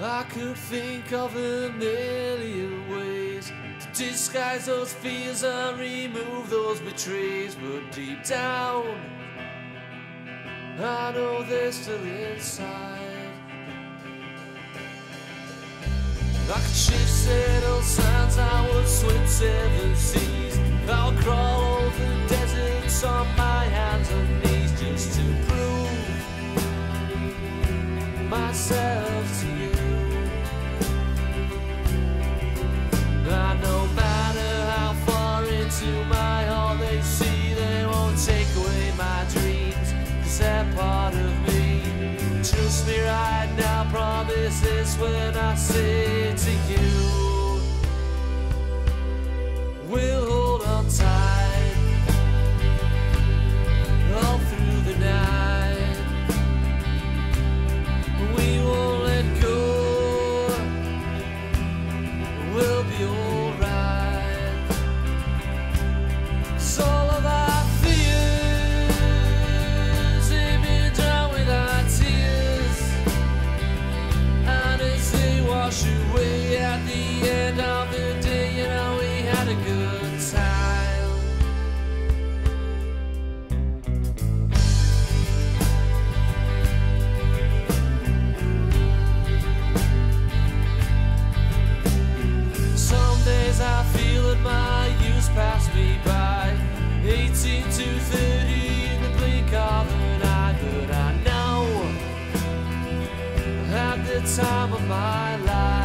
I could think of a million ways to disguise those fears and remove those betrays, but deep down, I know they're still inside. I could shift settle sands, I would swim seven seas, I'll crawl over deserts on my hands and knees just to prove myself Trust me right now, promise this when I say to you, we'll hold on tight the time of my life.